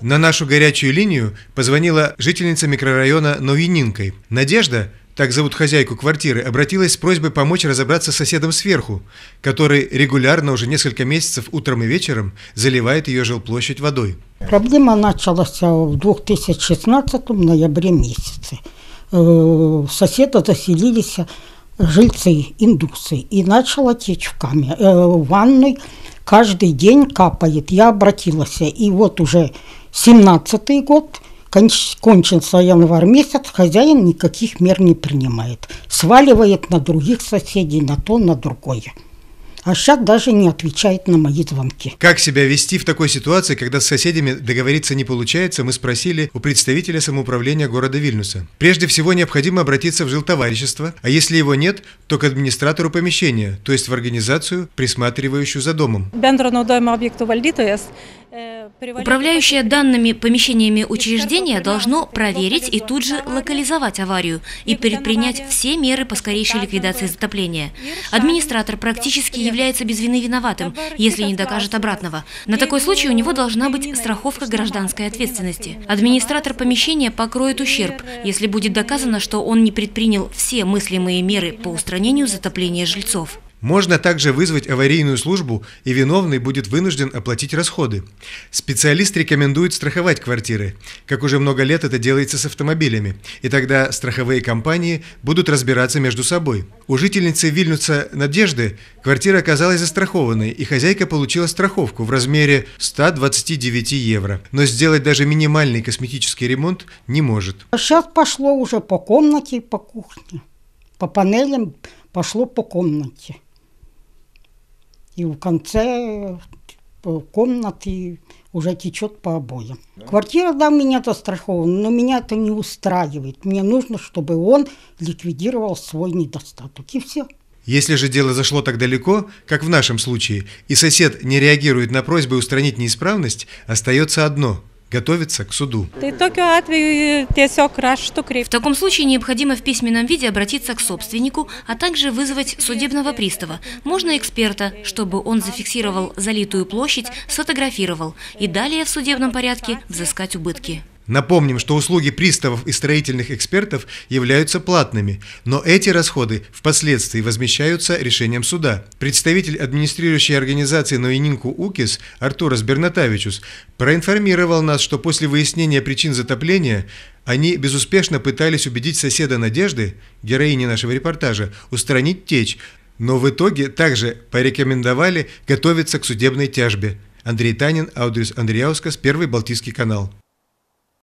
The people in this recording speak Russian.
На нашу горячую линию позвонила жительница микрорайона Новининкой. Надежда, так зовут хозяйку квартиры, обратилась с просьбой помочь разобраться с соседом сверху, который регулярно уже несколько месяцев утром и вечером заливает ее жилплощадь водой. Проблема началась в 2016 ноябре месяце. Э, Соседа заселились жильцы, индусы, и начала течь в камере, э, ванной. Каждый день капает. Я обратилась, и вот уже 17 год, конч- кончился январь месяц, хозяин никаких мер не принимает. Сваливает на других соседей, на то, на другое. А сейчас даже не отвечает на мои звонки. Как себя вести в такой ситуации, когда с соседями договориться не получается, мы спросили у представителя самоуправления города Вильнюса. Прежде всего необходимо обратиться в жилтоварищество, а если его нет, то к администратору помещения, то есть в организацию, присматривающую за домом. Управляющее данными помещениями учреждения должно проверить и тут же локализовать аварию и предпринять все меры по скорейшей ликвидации затопления. Администратор практически является без вины виноватым, если не докажет обратного. На такой случай у него должна быть страховка гражданской ответственности. Администратор помещения покроет ущерб, если будет доказано, что он не предпринял все мыслимые меры по устранению затопления жильцов. Можно также вызвать аварийную службу, и виновный будет вынужден оплатить расходы. Специалист рекомендует страховать квартиры, как уже много лет это делается с автомобилями, и тогда страховые компании будут разбираться между собой. У жительницы Вильнюса Надежды квартира оказалась застрахованной, и хозяйка получила страховку в размере 129 евро, но сделать даже минимальный косметический ремонт не может. Сейчас пошло уже по комнате и по кухне. По панелям пошло по комнате. И в конце э, комнаты уже течет по обоям. Квартира, да, у меня застрахована, но меня это не устраивает. Мне нужно, чтобы он ликвидировал свой недостаток. И все. Если же дело зашло так далеко, как в нашем случае, и сосед не реагирует на просьбы устранить неисправность, остается одно – готовиться к суду. Raštu В таком случае необходимо в письменном виде обратиться к собственнику, а также вызвать судебного пристава. Можно эксперта, чтобы он зафиксировал залитую площадь, сфотографировал и далее в судебном порядке взыскать убытки. Напомним, что услуги приставов и строительных экспертов являются платными, но эти расходы впоследствии возмещаются решением суда. Представитель администрирующей организации Ноининку УКИС Артурас Бернатавичус проинформировал нас, что после выяснения причин затопления они безуспешно пытались убедить соседа Надежды, героини нашего репортажа, устранить течь, но в итоге также порекомендовали готовиться к судебной тяжбе. Андрей Танин, Аудриус Андреяускас, Первый Балтийский канал.